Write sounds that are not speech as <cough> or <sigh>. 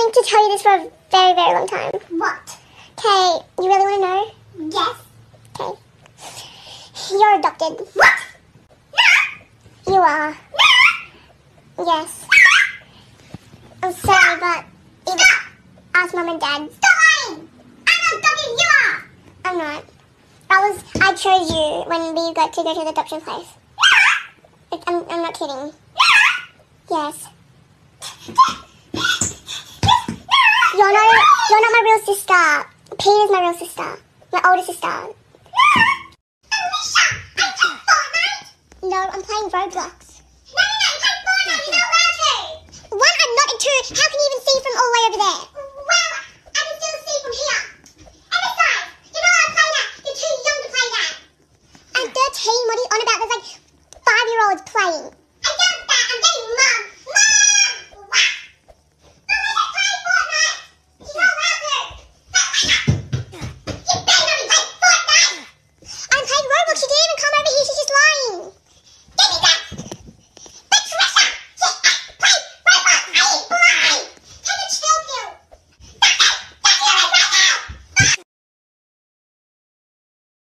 wanted to tell you this for a very, very long time. What? Okay, you really want to know? Yes. Okay. You're adopted. What? No. You are. No. Yes. I'm sorry, but either ask mom and dad. Stop lying! I'm not talking you are! I'm not. I was. I chose you when we got to go to the adoption place. I'm. I'm not kidding. Yes. <laughs> You're not my real sister. Pete is my real sister. My older sister. No, I'm playing Roblox. No, no, no, you play Fortnite. You're not allowed to. One, I'm not, and two, how can you even see from all the way over there? Well, I can still see from here. And besides, you're not allowed to play that. You're too young to play that. I'm 13. What are you on about? There's like five-year-olds playing.